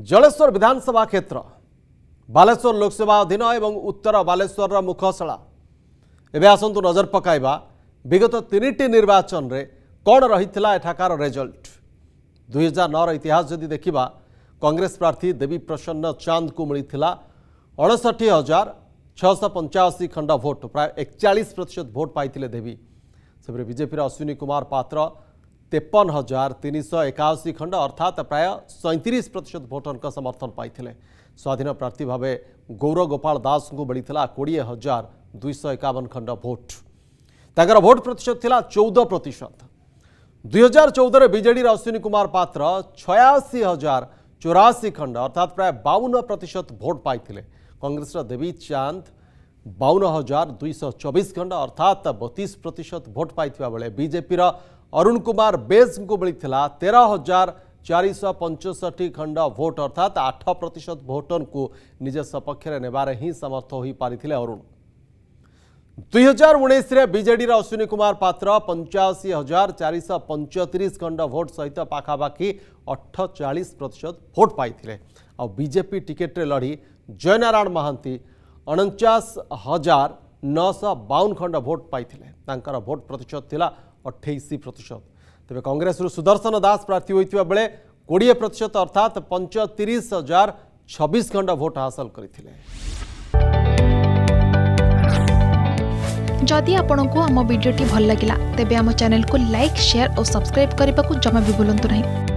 ଜଳେଶ୍ୱର ବିଧାନସଭା କ୍ଷେତ୍ର ବାଲେଶ୍ୱର ଲୋକସଭା ଅଧୀନ ଏବଂ ଉତ୍ତର ବାଲେଶ୍ୱରର ମୁଖଶଳା ଏବେ ଆସନ୍ତୁ ନଜର ପକାଇବା ବିଗତ ତିନିଟି ନିର୍ବାଚନରେ କ'ଣ ରହିଥିଲା ଏଠାକାର ରେଜଲ୍ଟ ଦୁଇହଜାର ନଅର ଇତିହାସ ଯଦି ଦେଖିବା କଂଗ୍ରେସ ପ୍ରାର୍ଥୀ ଦେବୀ ପ୍ରସନ୍ନ ଚାନ୍ଦଙ୍କୁ ମିଳିଥିଲା ଅଣଷଠି ହଜାର ଛଅଶହ ପଞ୍ଚାଅଶୀ ଖଣ୍ଡ ଭୋଟ୍ ପ୍ରାୟ ଏକଚାଳିଶ ପ୍ରତିଶତ ଭୋଟ୍ ପାଇଥିଲେ ଦେବୀ ସେପରେ ବିଜେପିର ଅଶ୍ୱିନୀ କୁମାର ପାତ୍ର तेपन हजार तीन सौ एकाशी खंड अर्थात प्राय सैंतीस प्रतिशत भोटर का समर्थन पाई स्वाधीन प्रार्थी भाव गौर गोपाल दास को मिलता कोड़े हजार दुईश एकावन खंड भोट तर भोट प्रतिशत था चौदह प्रतिशत दुई हजार चौदह विजेडर अश्विनी कुमार पात्र छयाशी हजार चौराशी खंड अर्थात प्राय बावन प्रतिशत भोट पाई कंग्रेस देवी चांद बावन हजार दुईश चबीस खंड अर्थात बतीस प्रतिशत भोट पाई बेले बीजेपी अरुण कुमार बेज को मिलता तेरह हजार चार शि खंड भोट अर्थात आठ प्रतिशत भोटर को निज सपक्ष समर्थ हो पारी अरुण दुई हजार उन्नीस अश्विनी कुमार पात्र पंचाशी हजार चार पंचतीस खंड भोट सहित पखापाखि अठचा प्रतिशत भोट पाई आजेपी टिकेट लड़ी जयनारायण महांती ଅଣଚାଶ ହଜାର ନଅଶହ ବାଉନ ଖଣ୍ଡ ଭୋଟ୍ ପାଇଥିଲେ ତାଙ୍କର ଭୋଟ୍ ପ୍ରତିଶତ ଥିଲା ଅଠେଇଶ ପ୍ରତିଶତ ତେବେ କଂଗ୍ରେସରୁ ସୁଦର୍ଶନ ଦାସ ପ୍ରାର୍ଥୀ ହୋଇଥିବା ବେଳେ କୋଡ଼ିଏ ପ୍ରତିଶତ ଅର୍ଥାତ୍ ପଞ୍ଚତିରିଶ ହଜାର ଛବିଶ ଖଣ୍ଡ ଭୋଟ୍ ହାସଲ କରିଥିଲେ जदि आपण को आम भिडी भल लगा तेब आम चेल्क लाइक सेयार और सब्सक्राइब करने को जमा भी बुलां नहीं